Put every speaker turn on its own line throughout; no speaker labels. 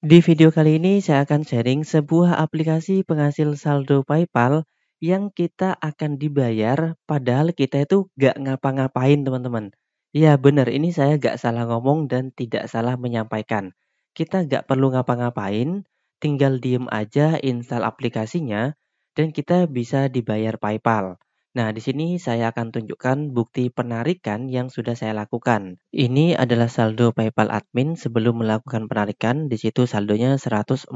Di video kali ini saya akan sharing sebuah aplikasi penghasil saldo PayPal yang kita akan dibayar padahal kita itu gak ngapa-ngapain teman-teman. Ya benar ini saya gak salah ngomong dan tidak salah menyampaikan. Kita gak perlu ngapa-ngapain, tinggal diem aja install aplikasinya dan kita bisa dibayar PayPal. Nah, di sini saya akan tunjukkan bukti penarikan yang sudah saya lakukan. Ini adalah saldo PayPal admin sebelum melakukan penarikan. Di situ saldonya 148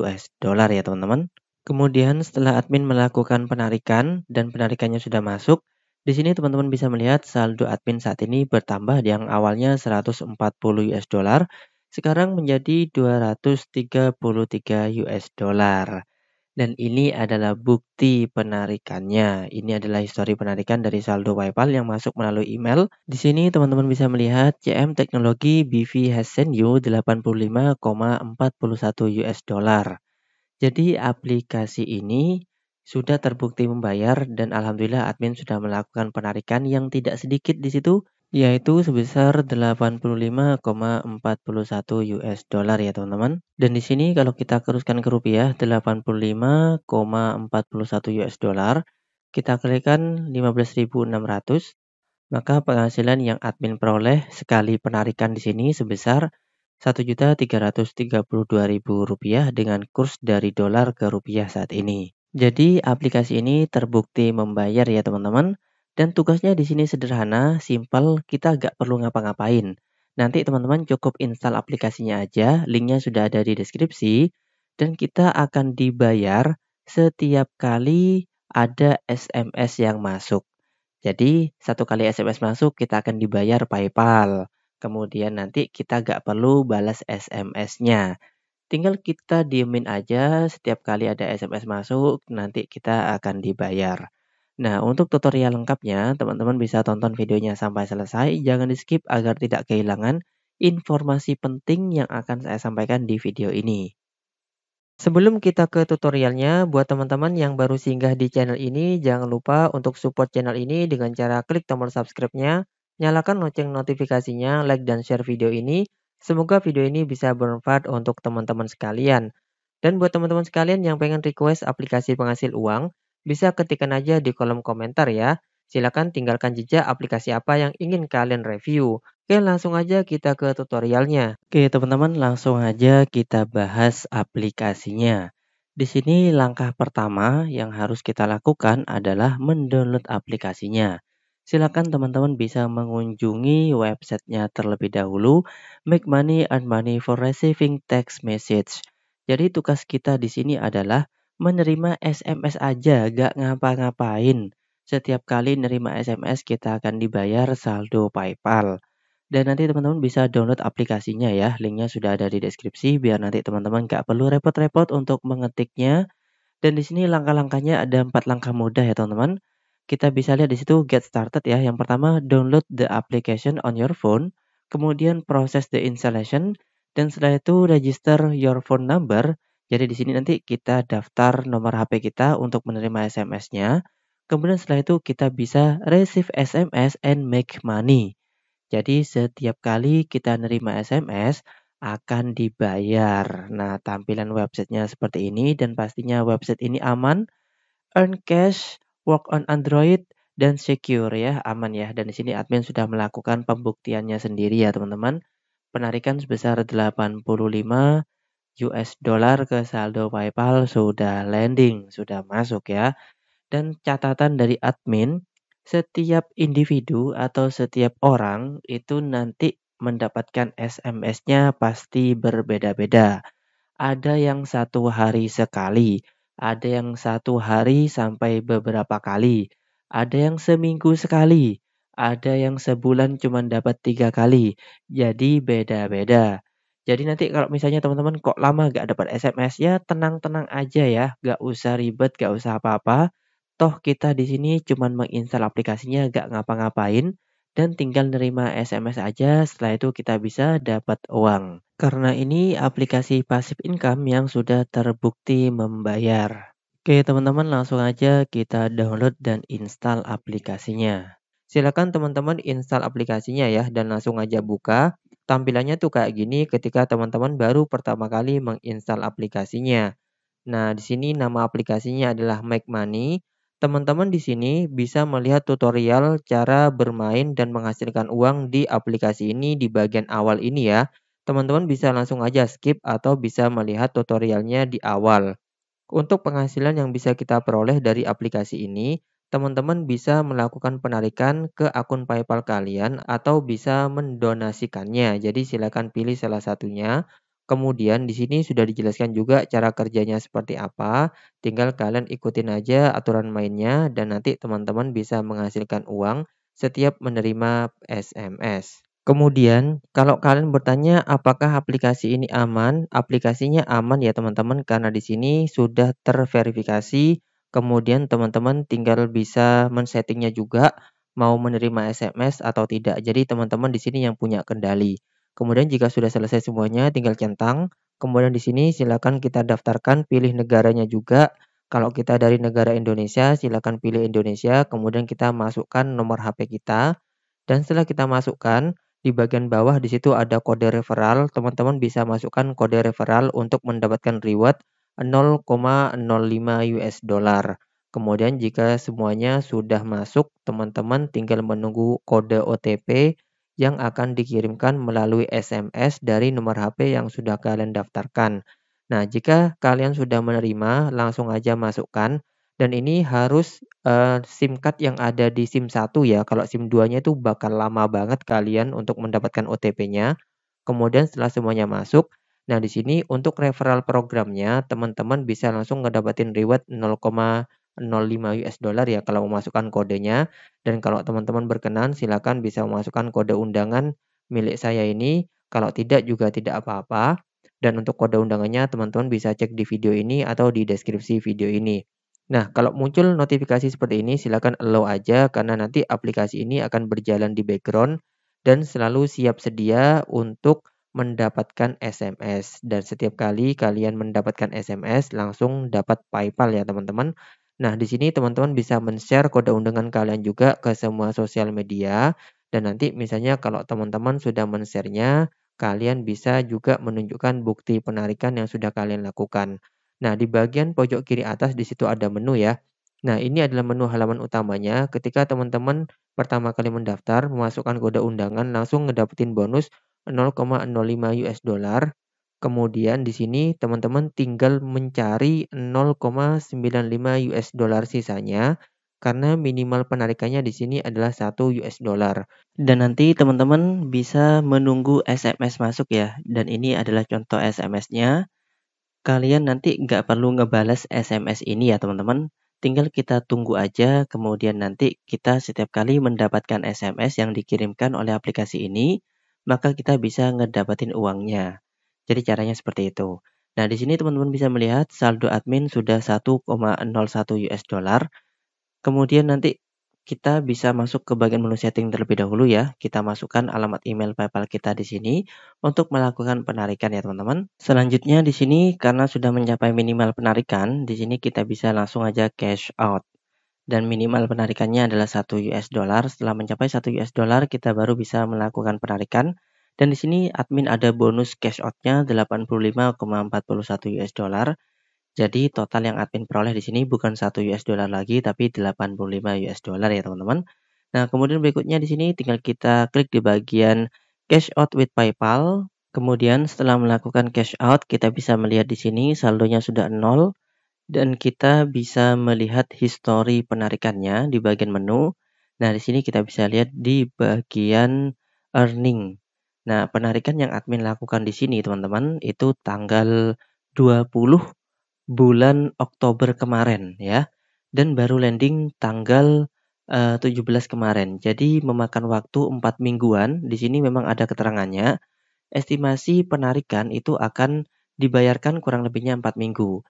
US dollar ya, teman-teman. Kemudian setelah admin melakukan penarikan dan penarikannya sudah masuk, di sini teman-teman bisa melihat saldo admin saat ini bertambah yang awalnya 140 US dollar sekarang menjadi 233 US dollar. Dan ini adalah bukti penarikannya. Ini adalah histori penarikan dari saldo PayPal yang masuk melalui email. Di sini teman-teman bisa melihat CM Teknologi BV has sent you 85,41 US dollar. Jadi aplikasi ini sudah terbukti membayar dan alhamdulillah admin sudah melakukan penarikan yang tidak sedikit di situ yaitu sebesar 85,41 US dollar ya teman-teman. Dan di sini kalau kita teruskan ke rupiah 85,41 US dollar, kita kalikan 15.600, maka penghasilan yang admin peroleh sekali penarikan di sini sebesar Rp1.332.000 dengan kurs dari dolar ke rupiah saat ini. Jadi aplikasi ini terbukti membayar ya teman-teman. Dan tugasnya di sini sederhana, simpel, kita gak perlu ngapa-ngapain. Nanti teman-teman cukup install aplikasinya aja, linknya sudah ada di deskripsi. Dan kita akan dibayar setiap kali ada SMS yang masuk. Jadi satu kali SMS masuk kita akan dibayar PayPal. Kemudian nanti kita gak perlu balas SMS-nya. Tinggal kita diemin aja setiap kali ada SMS masuk, nanti kita akan dibayar. Nah, untuk tutorial lengkapnya, teman-teman bisa tonton videonya sampai selesai. Jangan di-skip agar tidak kehilangan informasi penting yang akan saya sampaikan di video ini. Sebelum kita ke tutorialnya, buat teman-teman yang baru singgah di channel ini, jangan lupa untuk support channel ini dengan cara klik tombol subscribe-nya, nyalakan lonceng notifikasinya, like dan share video ini. Semoga video ini bisa bermanfaat untuk teman-teman sekalian. Dan buat teman-teman sekalian yang pengen request aplikasi penghasil uang, bisa ketikkan aja di kolom komentar ya. Silakan tinggalkan jejak aplikasi apa yang ingin kalian review. Oke, langsung aja kita ke tutorialnya. Oke, teman-teman, langsung aja kita bahas aplikasinya. Di sini langkah pertama yang harus kita lakukan adalah mendownload aplikasinya. Silakan teman-teman bisa mengunjungi websitenya terlebih dahulu, Make Money and Money for Receiving Text Message. Jadi tugas kita di sini adalah menerima SMS aja, gak ngapa-ngapain. Setiap kali nerima SMS kita akan dibayar saldo PayPal. Dan nanti teman-teman bisa download aplikasinya ya, linknya sudah ada di deskripsi biar nanti teman-teman gak perlu repot-repot untuk mengetiknya. Dan di sini langkah-langkahnya ada empat langkah mudah ya teman-teman. Kita bisa lihat di situ get started ya. Yang pertama download the application on your phone, kemudian proses the installation, dan setelah itu register your phone number jadi di sini nanti kita daftar nomor HP kita untuk menerima SMS-nya. Kemudian setelah itu kita bisa receive SMS and make money. Jadi setiap kali kita nerima SMS akan dibayar. Nah, tampilan websitenya seperti ini dan pastinya website ini aman, earn cash, work on Android, dan secure ya, aman ya. Dan di sini admin sudah melakukan pembuktiannya sendiri ya teman-teman. Penarikan sebesar 85 US dollar ke saldo PayPal sudah landing, sudah masuk ya. Dan catatan dari admin, setiap individu atau setiap orang itu nanti mendapatkan SMS-nya pasti berbeda-beda. Ada yang satu hari sekali, ada yang satu hari sampai beberapa kali, ada yang seminggu sekali, ada yang sebulan cuma dapat tiga kali. Jadi beda-beda. Jadi nanti kalau misalnya teman-teman kok lama gak dapat SMS ya tenang-tenang aja ya, gak usah ribet, gak usah apa-apa. Toh kita di sini cuma menginstal aplikasinya gak ngapa-ngapain dan tinggal nerima SMS aja setelah itu kita bisa dapat uang. Karena ini aplikasi passive income yang sudah terbukti membayar. Oke teman-teman langsung aja kita download dan install aplikasinya. Silakan teman-teman install aplikasinya ya dan langsung aja buka. Tampilannya tuh kayak gini ketika teman-teman baru pertama kali menginstal aplikasinya. Nah, di sini nama aplikasinya adalah Make Money. Teman-teman di sini bisa melihat tutorial cara bermain dan menghasilkan uang di aplikasi ini di bagian awal ini ya. Teman-teman bisa langsung aja skip atau bisa melihat tutorialnya di awal. Untuk penghasilan yang bisa kita peroleh dari aplikasi ini, teman-teman bisa melakukan penarikan ke akun PayPal kalian atau bisa mendonasikannya. Jadi silakan pilih salah satunya. Kemudian di sini sudah dijelaskan juga cara kerjanya seperti apa. Tinggal kalian ikutin aja aturan mainnya dan nanti teman-teman bisa menghasilkan uang setiap menerima SMS. Kemudian, kalau kalian bertanya apakah aplikasi ini aman, aplikasinya aman ya teman-teman karena di sini sudah terverifikasi Kemudian teman-teman tinggal bisa men-settingnya juga mau menerima SMS atau tidak. Jadi teman-teman di sini yang punya kendali. Kemudian jika sudah selesai semuanya tinggal centang. Kemudian di sini silakan kita daftarkan pilih negaranya juga. Kalau kita dari negara Indonesia silakan pilih Indonesia, kemudian kita masukkan nomor HP kita. Dan setelah kita masukkan, di bagian bawah di situ ada kode referral. Teman-teman bisa masukkan kode referral untuk mendapatkan reward 0,05 US dollar. Kemudian jika semuanya sudah masuk, teman-teman tinggal menunggu kode OTP yang akan dikirimkan melalui SMS dari nomor HP yang sudah kalian daftarkan. Nah, jika kalian sudah menerima, langsung aja masukkan. Dan ini harus uh, SIM card yang ada di SIM 1 ya. Kalau SIM 2-nya itu bakal lama banget kalian untuk mendapatkan OTP-nya. Kemudian setelah semuanya masuk, Nah, di sini untuk referral programnya, teman-teman bisa langsung ngedapatin reward 0,05 US dollar ya kalau memasukkan kodenya. Dan kalau teman-teman berkenan, silakan bisa memasukkan kode undangan milik saya ini. Kalau tidak juga tidak apa-apa. Dan untuk kode undangannya, teman-teman bisa cek di video ini atau di deskripsi video ini. Nah, kalau muncul notifikasi seperti ini, silakan allow aja karena nanti aplikasi ini akan berjalan di background dan selalu siap sedia untuk mendapatkan SMS dan setiap kali kalian mendapatkan SMS langsung dapat PayPal ya teman-teman. Nah, di sini teman-teman bisa men-share kode undangan kalian juga ke semua sosial media dan nanti misalnya kalau teman-teman sudah men-share-nya, kalian bisa juga menunjukkan bukti penarikan yang sudah kalian lakukan. Nah, di bagian pojok kiri atas di situ ada menu ya. Nah, ini adalah menu halaman utamanya. Ketika teman-teman pertama kali mendaftar, memasukkan kode undangan, langsung ngedapetin bonus 0,05 US dollar. Kemudian di sini teman-teman tinggal mencari 0,95 US dollar sisanya karena minimal penarikannya di sini adalah 1 US dollar. Dan nanti teman-teman bisa menunggu SMS masuk ya. Dan ini adalah contoh SMS-nya. Kalian nanti nggak perlu ngebales SMS ini ya teman-teman. Tinggal kita tunggu aja, kemudian nanti kita setiap kali mendapatkan SMS yang dikirimkan oleh aplikasi ini, maka kita bisa ngedapatin uangnya. Jadi caranya seperti itu. Nah, di sini teman-teman bisa melihat saldo admin sudah 1,01 US dollar. Kemudian nanti kita bisa masuk ke bagian menu setting terlebih dahulu ya. Kita masukkan alamat email PayPal kita di sini untuk melakukan penarikan ya teman-teman. Selanjutnya di sini karena sudah mencapai minimal penarikan, di sini kita bisa langsung aja cash out dan minimal penarikannya adalah 1 US dollar. Setelah mencapai 1 US dollar, kita baru bisa melakukan penarikan. Dan di sini admin ada bonus cash out-nya 85,41 US dollar. Jadi total yang admin peroleh di sini bukan 1 US dollar lagi, tapi 85 US dollar ya teman-teman. Nah, kemudian berikutnya di sini tinggal kita klik di bagian cash out with PayPal. Kemudian setelah melakukan cash out, kita bisa melihat di sini saldonya sudah 0 dan kita bisa melihat histori penarikannya di bagian menu. Nah, di sini kita bisa lihat di bagian earning. Nah, penarikan yang admin lakukan di sini, teman-teman, itu tanggal 20 bulan Oktober kemarin ya. Dan baru landing tanggal uh, eh, 17 kemarin. Jadi memakan waktu 4 mingguan. Di sini memang ada keterangannya. Estimasi penarikan itu akan dibayarkan kurang lebihnya 4 minggu.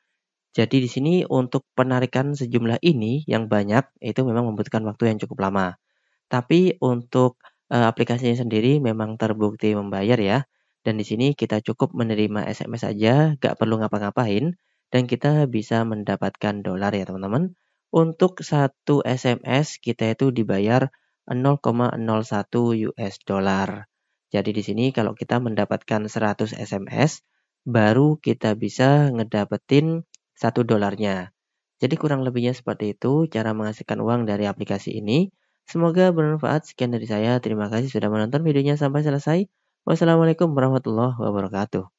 Jadi di sini untuk penarikan sejumlah ini yang banyak itu memang membutuhkan waktu yang cukup lama. Tapi untuk uh, aplikasinya sendiri memang terbukti membayar ya. Dan di sini kita cukup menerima SMS saja, gak perlu ngapa-ngapain dan kita bisa mendapatkan dolar ya teman-teman. Untuk satu SMS kita itu dibayar 0,01 US dollar. Jadi di sini kalau kita mendapatkan 100 SMS, baru kita bisa ngedapetin 1 dolarnya. Jadi kurang lebihnya seperti itu cara menghasilkan uang dari aplikasi ini. Semoga bermanfaat. Sekian dari saya. Terima kasih sudah menonton videonya sampai selesai. Wassalamualaikum warahmatullahi wabarakatuh.